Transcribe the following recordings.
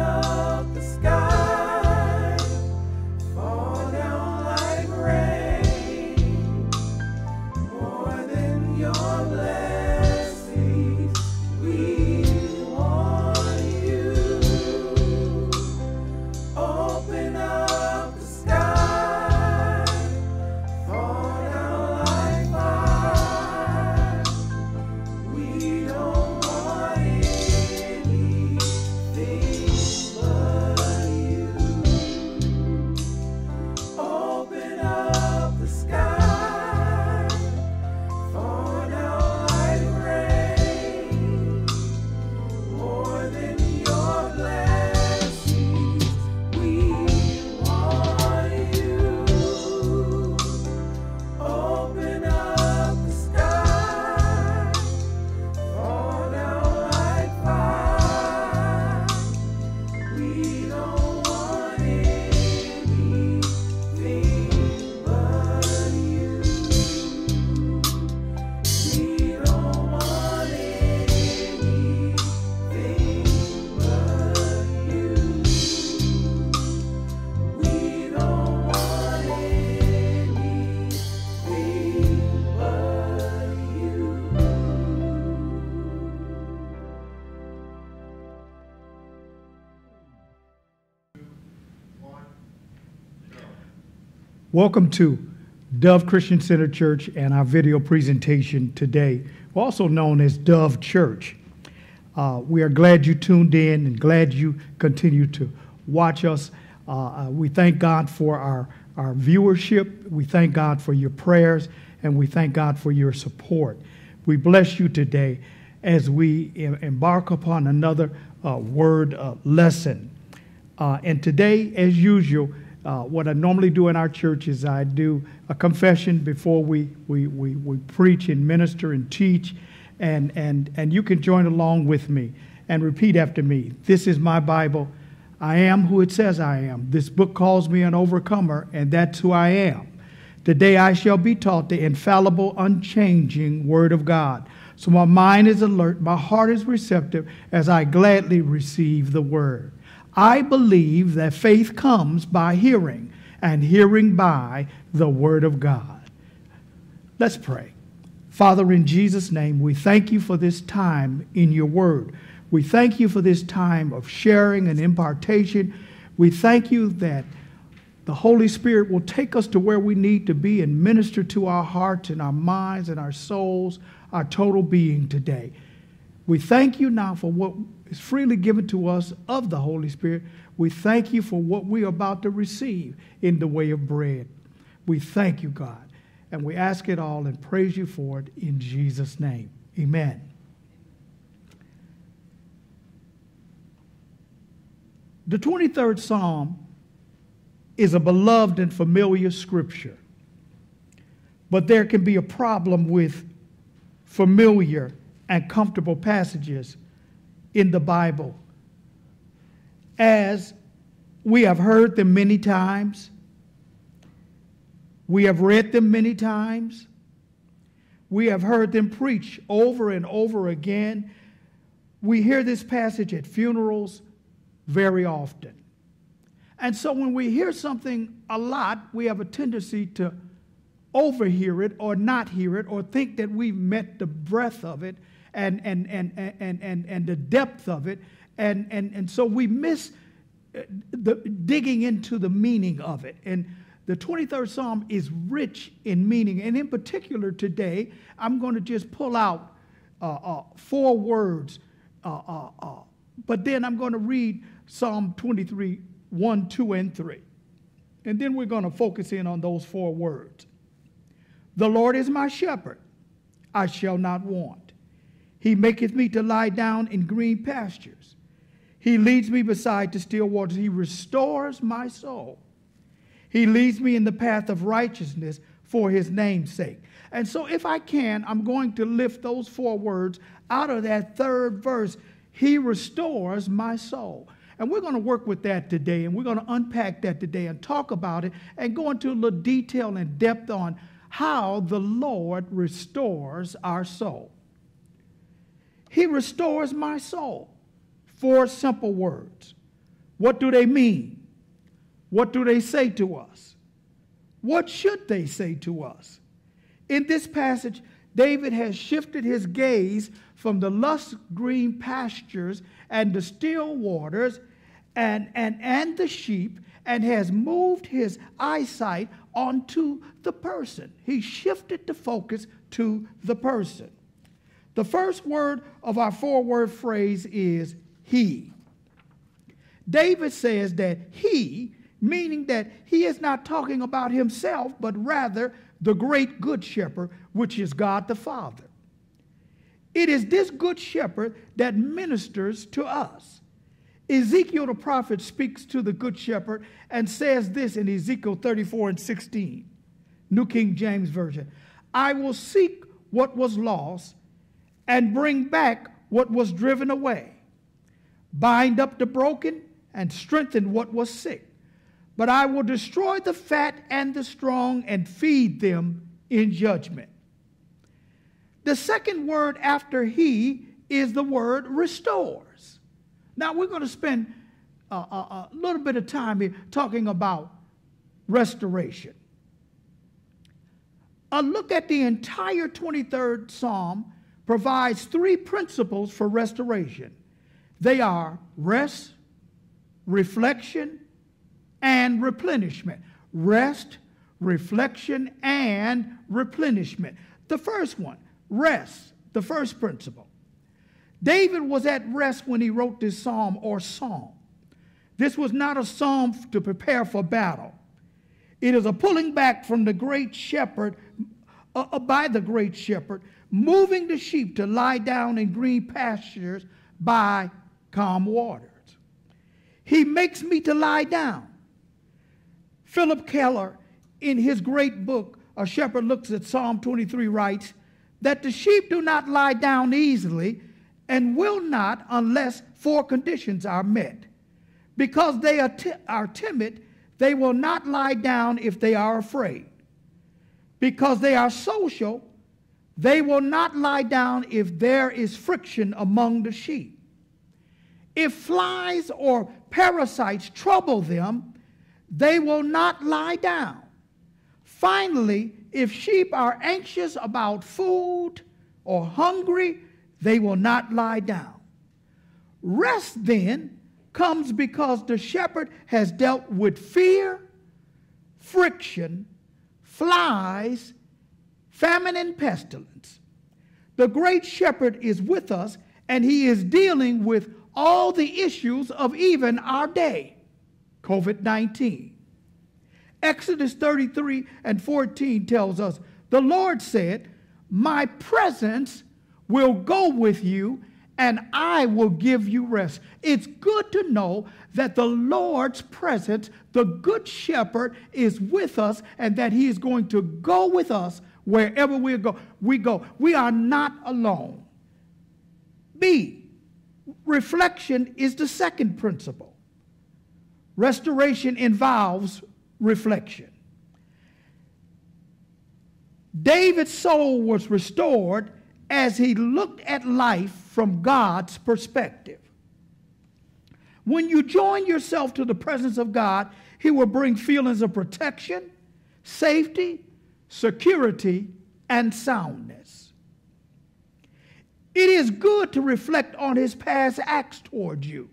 know. Welcome to Dove Christian Center Church and our video presentation today, also known as Dove Church. Uh, we are glad you tuned in and glad you continue to watch us. Uh, uh, we thank God for our, our viewership. We thank God for your prayers and we thank God for your support. We bless you today as we embark upon another uh, word uh, lesson. Uh, and today, as usual, uh, what I normally do in our church is I do a confession before we, we, we, we preach and minister and teach. And, and, and you can join along with me and repeat after me. This is my Bible. I am who it says I am. This book calls me an overcomer, and that's who I am. Today I shall be taught the infallible, unchanging Word of God. So my mind is alert, my heart is receptive as I gladly receive the Word. I believe that faith comes by hearing, and hearing by the Word of God. Let's pray. Father, in Jesus' name, we thank you for this time in your Word. We thank you for this time of sharing and impartation. We thank you that the Holy Spirit will take us to where we need to be and minister to our hearts and our minds and our souls, our total being today. We thank you now for what is freely given to us of the Holy Spirit. We thank you for what we are about to receive in the way of bread. We thank you, God, and we ask it all and praise you for it in Jesus' name. Amen. The 23rd Psalm is a beloved and familiar scripture, but there can be a problem with familiar and comfortable passages in the Bible. As we have heard them many times, we have read them many times, we have heard them preach over and over again. We hear this passage at funerals very often. And so when we hear something a lot, we have a tendency to overhear it or not hear it or think that we've met the breadth of it and, and, and, and, and, and the depth of it. And, and, and so we miss uh, the, digging into the meaning of it. And the 23rd Psalm is rich in meaning. And in particular today, I'm going to just pull out uh, uh, four words. Uh, uh, uh but then I'm going to read Psalm 23 1, 2, and 3. And then we're going to focus in on those four words. The Lord is my shepherd, I shall not want. He maketh me to lie down in green pastures. He leads me beside the still waters. He restores my soul. He leads me in the path of righteousness for his name's sake. And so, if I can, I'm going to lift those four words out of that third verse. He restores my soul. And we're going to work with that today, and we're going to unpack that today and talk about it and go into a little detail and depth on how the Lord restores our soul. He restores my soul. Four simple words. What do they mean? What do they say to us? What should they say to us? In this passage, David has shifted his gaze from the lush green pastures and the still waters and, and, and the sheep and has moved his eyesight onto the person. He shifted the focus to the person. The first word of our four word phrase is he. David says that he, meaning that he is not talking about himself, but rather the great good shepherd, which is God the Father. It is this good shepherd that ministers to us. Ezekiel the prophet speaks to the good shepherd and says this in Ezekiel 34 and 16, New King James Version I will seek what was lost and bring back what was driven away, bind up the broken, and strengthen what was sick. But I will destroy the fat and the strong and feed them in judgment. The second word after he is the word restores. Now we're going to spend a, a, a little bit of time here talking about restoration. A look at the entire 23rd Psalm provides three principles for restoration they are rest, reflection, and replenishment. Rest, reflection, and replenishment. The first one, rest, the first principle. David was at rest when he wrote this psalm or song. This was not a psalm to prepare for battle. It is a pulling back from the great shepherd, uh, uh, by the great shepherd, moving the sheep to lie down in green pastures by calm waters. He makes me to lie down. Philip Keller, in his great book, A Shepherd Looks at Psalm 23, writes that the sheep do not lie down easily and will not unless four conditions are met. Because they are, are timid, they will not lie down if they are afraid. Because they are social, they will not lie down if there is friction among the sheep. If flies or parasites trouble them, they will not lie down. Finally, if sheep are anxious about food or hungry, they will not lie down. Rest then comes because the shepherd has dealt with fear, friction, flies, famine, and pestilence. The great shepherd is with us, and he is dealing with all the issues of even our day COVID 19. Exodus 33 and 14 tells us the Lord said, My presence will go with you and I will give you rest. It's good to know that the Lord's presence, the Good Shepherd, is with us and that He is going to go with us wherever we go. We go. We are not alone. B, reflection is the second principle. Restoration involves reflection. David's soul was restored as he looked at life from God's perspective. When you join yourself to the presence of God, He will bring feelings of protection, safety, security, and soundness. It is good to reflect on His past acts towards you.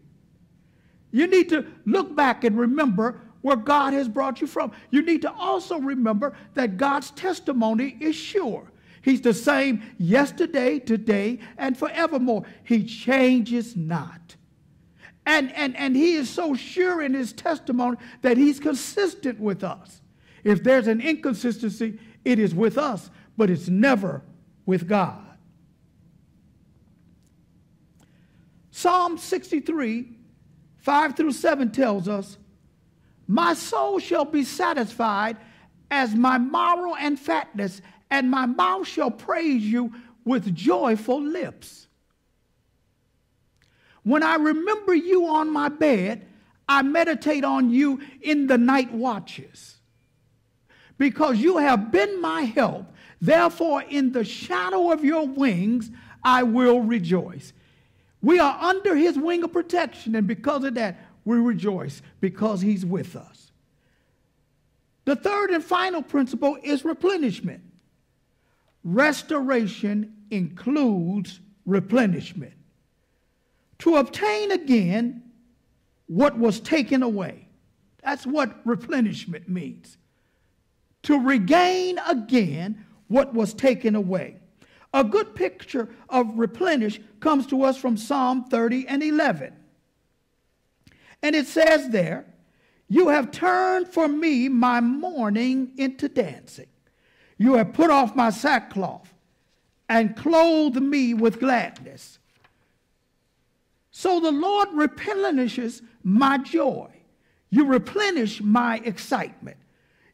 You need to look back and remember where God has brought you from. You need to also remember that God's testimony is sure. He's the same yesterday, today, and forevermore. He changes not. And, and, and he is so sure in his testimony that he's consistent with us. If there's an inconsistency, it is with us, but it's never with God. Psalm 63, 5 through 7 tells us, My soul shall be satisfied as my marrow and fatness, and my mouth shall praise you with joyful lips. When I remember you on my bed, I meditate on you in the night watches. Because you have been my help, therefore, in the shadow of your wings, I will rejoice. We are under his wing of protection, and because of that, we rejoice because he's with us. The third and final principle is replenishment. Restoration includes replenishment. To obtain again what was taken away. That's what replenishment means. To regain again what was taken away. A good picture of replenish comes to us from Psalm 30 and 11. And it says there, You have turned for me my mourning into dancing. You have put off my sackcloth and clothed me with gladness. So the Lord replenishes my joy. You replenish my excitement.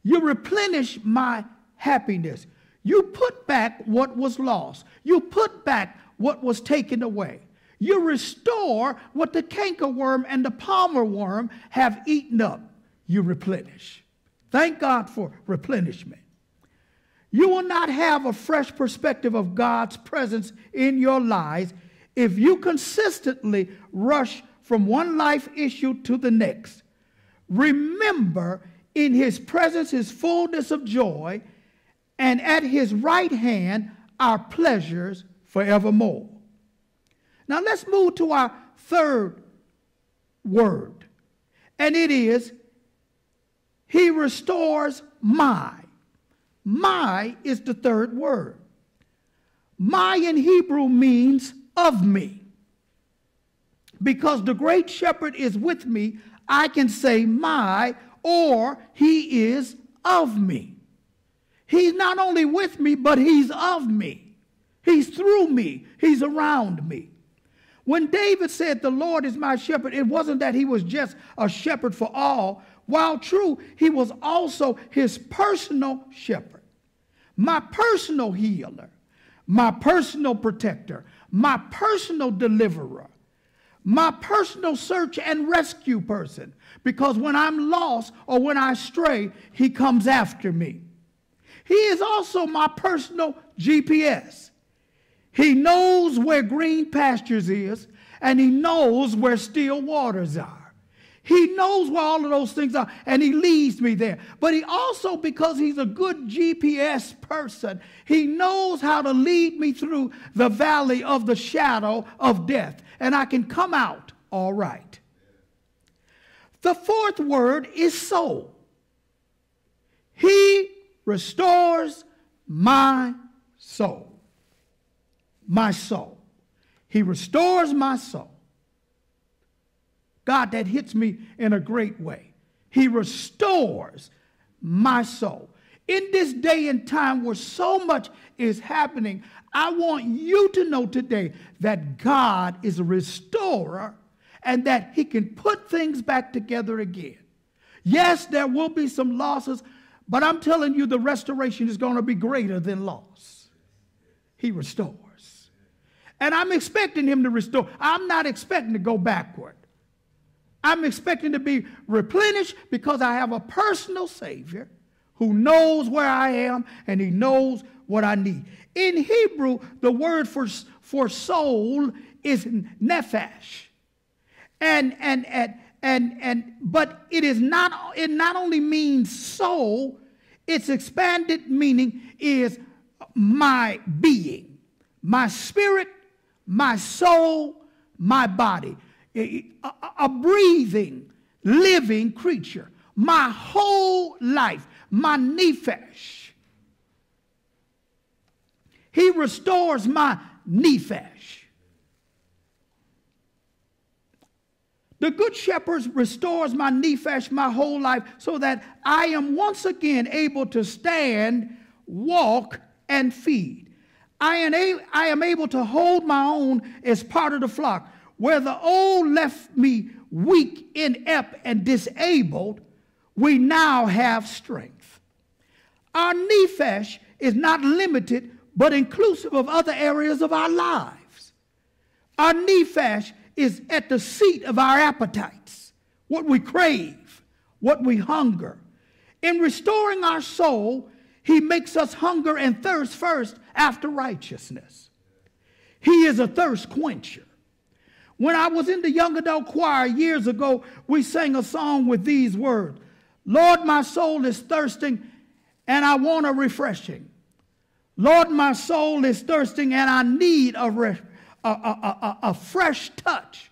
You replenish my happiness. You put back what was lost. You put back what was taken away. You restore what the cankerworm and the palmer worm have eaten up. You replenish. Thank God for replenishment. You will not have a fresh perspective of God's presence in your lives if you consistently rush from one life issue to the next. Remember, in his presence is fullness of joy, and at his right hand are pleasures forevermore. Now let's move to our third word, and it is He restores my my is the third word. My in Hebrew means of me. Because the great shepherd is with me, I can say my or he is of me. He's not only with me, but he's of me. He's through me. He's around me. When David said, The Lord is my shepherd, it wasn't that he was just a shepherd for all. While true, he was also his personal shepherd, my personal healer, my personal protector, my personal deliverer, my personal search and rescue person. Because when I'm lost or when I stray, he comes after me. He is also my personal GPS. He knows where green pastures is, and he knows where still waters are. He knows where all of those things are, and he leads me there. But he also, because he's a good GPS person, he knows how to lead me through the valley of the shadow of death, and I can come out all right. The fourth word is soul. He restores my soul. My soul. He restores my soul. God, that hits me in a great way. He restores my soul. In this day and time where so much is happening, I want you to know today that God is a restorer and that He can put things back together again. Yes, there will be some losses, but I'm telling you the restoration is going to be greater than loss. He restores. And I'm expecting Him to restore. I'm not expecting to go backward. I'm expecting to be replenished because I have a personal Savior who knows where I am and he knows what I need. In Hebrew, the word for, for soul is nephesh. And, and, and, and, and, but it is not, it not only means soul, its expanded meaning is my being, my spirit, my soul, my body a, breathing, living creature. My whole life, my nephesh. He restores my nephesh. The good shepherd restores my nephesh my whole life so that I am once again able to stand, walk, and feed. I am able to hold my own as part of the flock. Where the old left me weak, inept, and disabled, we now have strength. Our nephesh is not limited but inclusive of other areas of our lives. Our nephesh is at the seat of our appetites, what we crave, what we hunger. In restoring our soul, he makes us hunger and thirst first after righteousness. He is a thirst quencher. When I was in the young adult choir years ago, we sang a song with these words Lord, my soul is thirsting and I want a refreshing. Lord, my soul is thirsting and I need a, re- a, a, a, a fresh touch.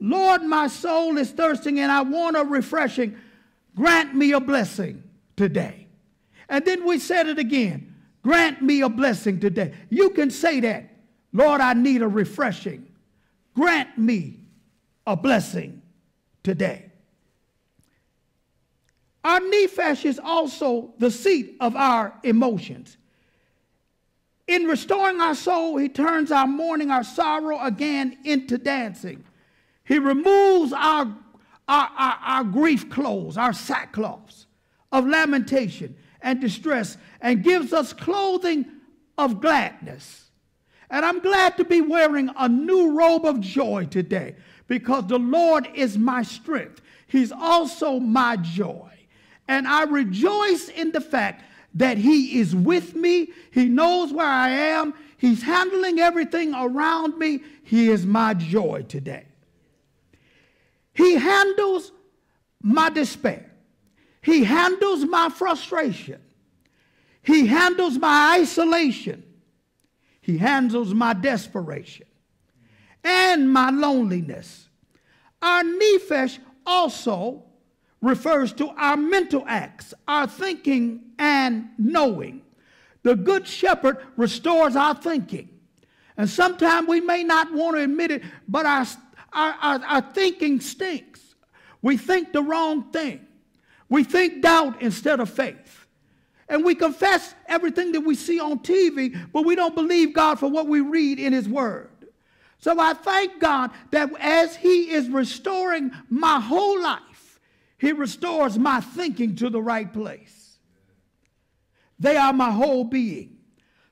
Lord, my soul is thirsting and I want a refreshing. Grant me a blessing today. And then we said it again. Grant me a blessing today. You can say that. Lord, I need a refreshing. Grant me a blessing today. Our nephesh is also the seat of our emotions. In restoring our soul, he turns our mourning, our sorrow again into dancing. He removes our, our, our, our grief clothes, our sackcloths of lamentation and distress, and gives us clothing of gladness. And I'm glad to be wearing a new robe of joy today because the Lord is my strength. He's also my joy. And I rejoice in the fact that He is with me. He knows where I am. He's handling everything around me. He is my joy today. He handles my despair. He handles my frustration. He handles my isolation. He handles my desperation and my loneliness. Our nephesh also refers to our mental acts, our thinking and knowing. The good shepherd restores our thinking. And sometimes we may not want to admit it, but our, our, our, our thinking stinks. We think the wrong thing. We think doubt instead of faith. And we confess everything that we see on TV, but we don't believe God for what we read in His Word. So I thank God that as He is restoring my whole life, He restores my thinking to the right place. They are my whole being.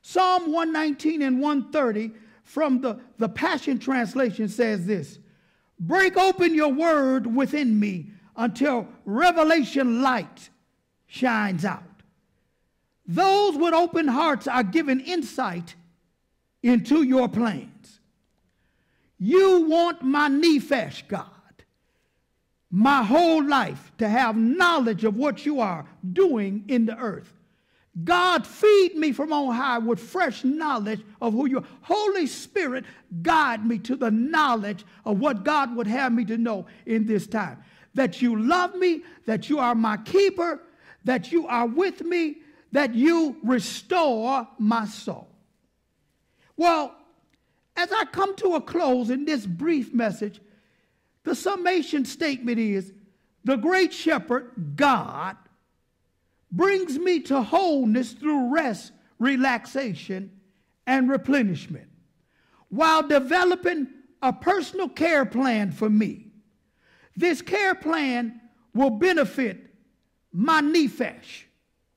Psalm 119 and 130 from the, the Passion Translation says this Break open your word within me until revelation light shines out. Those with open hearts are given insight into your plans. You want my nephesh, God, my whole life to have knowledge of what you are doing in the earth. God, feed me from on high with fresh knowledge of who you are. Holy Spirit, guide me to the knowledge of what God would have me to know in this time. That you love me, that you are my keeper, that you are with me, that you restore my soul. Well, as I come to a close in this brief message, the summation statement is the great shepherd, God, brings me to wholeness through rest, relaxation, and replenishment while developing a personal care plan for me. This care plan will benefit my nephesh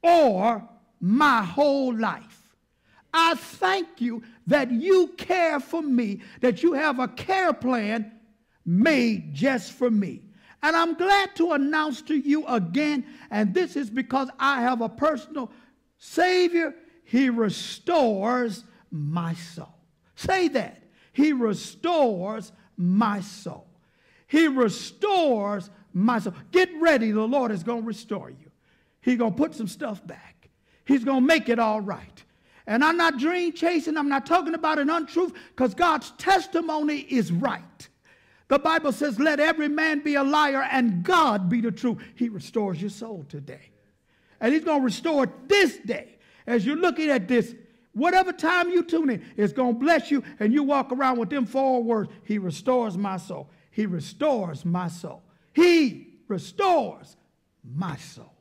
or my whole life. I thank you that you care for me, that you have a care plan made just for me. And I'm glad to announce to you again, and this is because I have a personal Savior. He restores my soul. Say that. He restores my soul. He restores my soul. Get ready, the Lord is going to restore you. He's going to put some stuff back. He's going to make it all right. And I'm not dream chasing, I'm not talking about an untruth because God's testimony is right. The Bible says, let every man be a liar and God be the truth. He restores your soul today. And he's going to restore it this day. As you're looking at this, whatever time you tune in, it's going to bless you and you walk around with them four words. He restores my soul. He restores my soul. He restores my soul.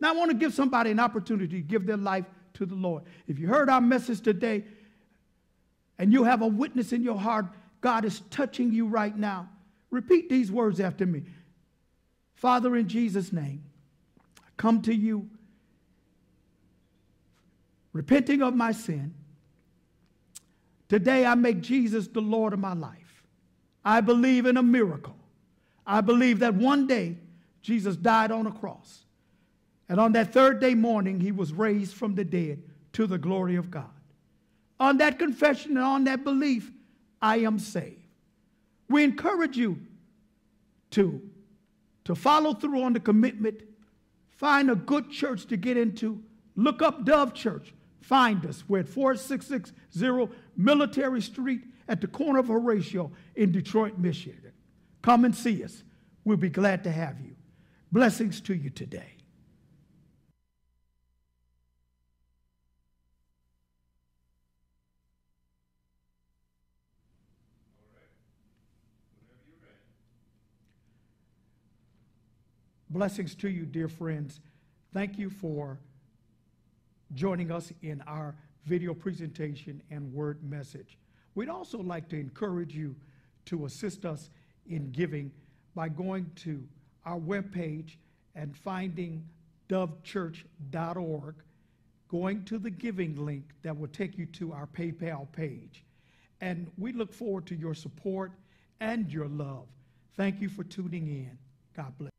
Now, I want to give somebody an opportunity to give their life to the Lord. If you heard our message today and you have a witness in your heart, God is touching you right now. Repeat these words after me. Father, in Jesus' name, I come to you repenting of my sin. Today I make Jesus the Lord of my life. I believe in a miracle. I believe that one day Jesus died on a cross. And on that third day morning, he was raised from the dead to the glory of God. On that confession and on that belief, I am saved. We encourage you to, to follow through on the commitment, find a good church to get into, look up Dove Church, find us. We're at 4660 Military Street at the corner of Horatio in Detroit, Michigan. Come and see us. We'll be glad to have you. Blessings to you today. Blessings to you, dear friends. Thank you for joining us in our video presentation and word message. We'd also like to encourage you to assist us in giving by going to our webpage and finding dovechurch.org, going to the giving link that will take you to our PayPal page. And we look forward to your support and your love. Thank you for tuning in. God bless.